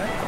है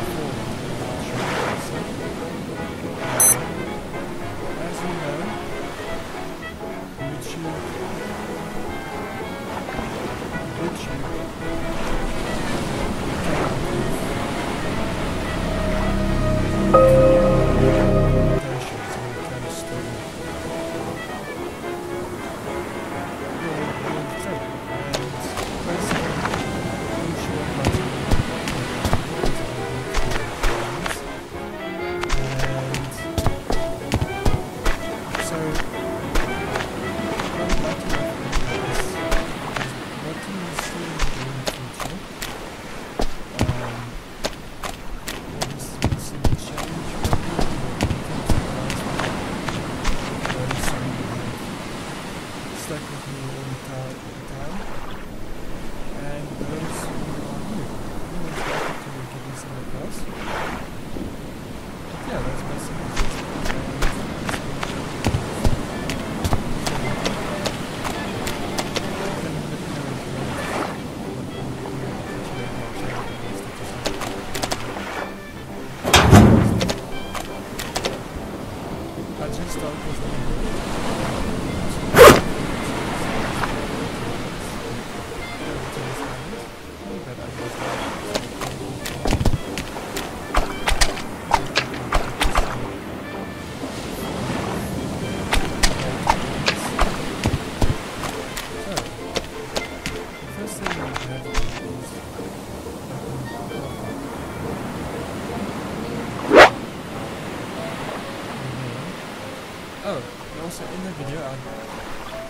also in the video I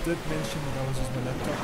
did mention that I was using my laptop.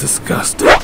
disgusting.